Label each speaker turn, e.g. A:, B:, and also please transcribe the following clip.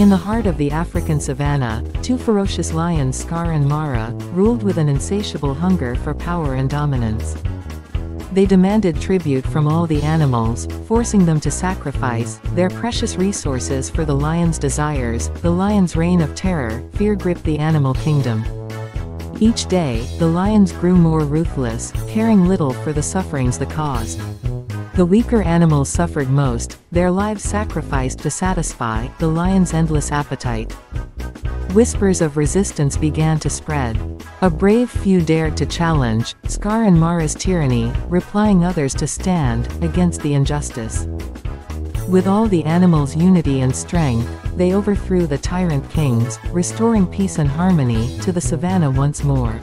A: In the heart of the African savanna, two ferocious lions Scar and Mara, ruled with an insatiable hunger for power and dominance. They demanded tribute from all the animals, forcing them to sacrifice their precious resources for the lion's desires. The lion's reign of terror, fear gripped the animal kingdom. Each day, the lions grew more ruthless, caring little for the sufferings they caused. The weaker animals suffered most, their lives sacrificed to satisfy the lion's endless appetite. Whispers of resistance began to spread. A brave few dared to challenge Scar and Mara's tyranny, replying others to stand against the injustice. With all the animals' unity and strength, they overthrew the tyrant kings, restoring peace and harmony to the savannah once more.